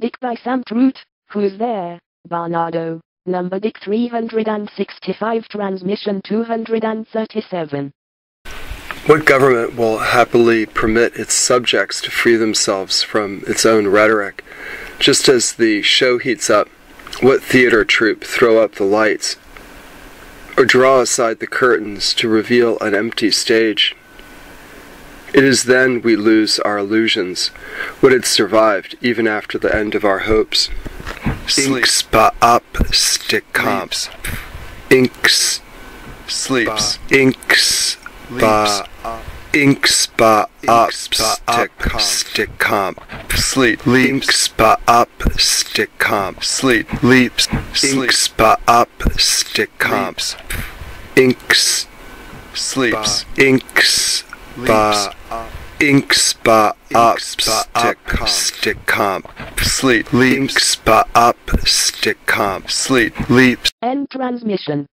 Dick by Sam Truitt, Who's There, Barnardo, number Dick 365 transmission 237. What government will happily permit its subjects to free themselves from its own rhetoric? Just as the show heats up, what theater troupe throw up the lights or draw aside the curtains to reveal an empty stage? It is then we lose our illusions, what had survived even after the end of our hopes. Inks ba up stick comps. Inks sleeps, inks ba inks ba up stick stick comp. sleep, Inks ba up stick comp. sleep, Leaps Sleep. inks ba up stick comps. Inks sleeps, inks ba inks ba up stick stick comp. sleep, Inks ba up stick comp. sleep, Leaps End transmission.